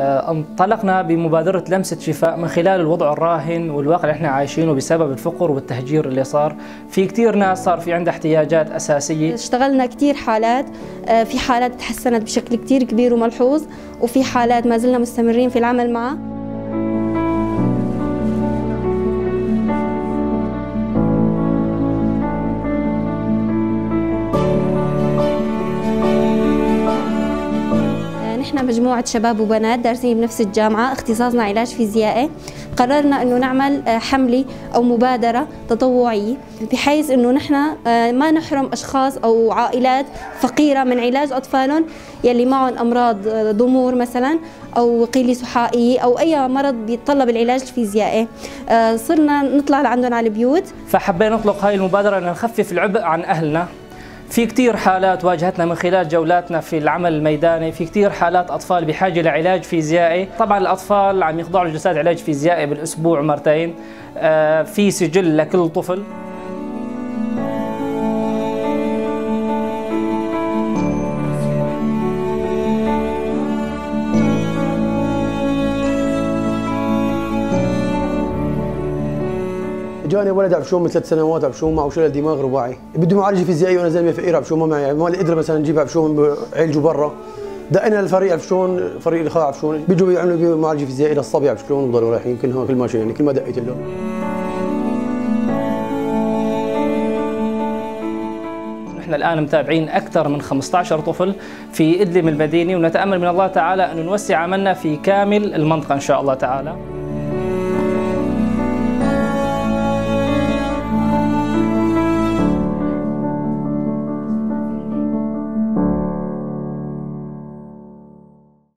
آه، انطلقنا بمبادرة لمسة شفاء من خلال الوضع الراهن والواقع اللي إحنا عايشينه بسبب الفقر والتهجير اللي صار. في كثير ناس صار في عندها احتياجات أساسية. اشتغلنا كثير حالات آه، في حالات تحسنت بشكل كثير كبير وملحوظ وفي حالات ما زلنا مستمرين في العمل معها نحن مجموعة شباب وبنات دارسين بنفس الجامعة اختصاصنا علاج فيزيائي. قررنا إنه نعمل آه، حملة أو مبادرة تطوعية بحيث إنه نحن آه، ما نحرم أشخاص أو عائلات فقيرة من علاج أطفالهم يلي معهم أمراض آه، ضمور مثلا أو قيلة سحائية أو أي مرض بيتطلب العلاج الفيزيائي. صرنا نطلع لعندهم على البيوت. فحبينا نطلق هاي المبادرة لنخفف العبء عن أهلنا. في كثير حالات واجهتنا من خلال جولاتنا في العمل الميداني في كثير حالات أطفال بحاجة لعلاج فيزيائي. طبعا الأطفال عم يخضعوا لجلسات علاج فيزيائي بالأسبوع مرتين آه، في سجل لكل طفل. جاني ولد عبشون من ثلاث سنوات عبشون معه شلل دماغ رباعي. بده معالجة فيزيائية وأنا زلمة فقير عبشون ما معي. ما قدر مثلا نجيب عبشون عيلجه برا. دقنا الفريق عبشون فريق الاخاء عبشون بيجوا يعملوا معالجة فيزيائية للصبي عبشون وضلوا رايحين كل كل ما شيء يعني كل ما دقيت له نحن الآن متابعين أكثر من 15 طفل في إدلب المدينة ونتأمل من الله تعالى أن نوسع عملنا في كامل المنطقة إن شاء الله تعالى.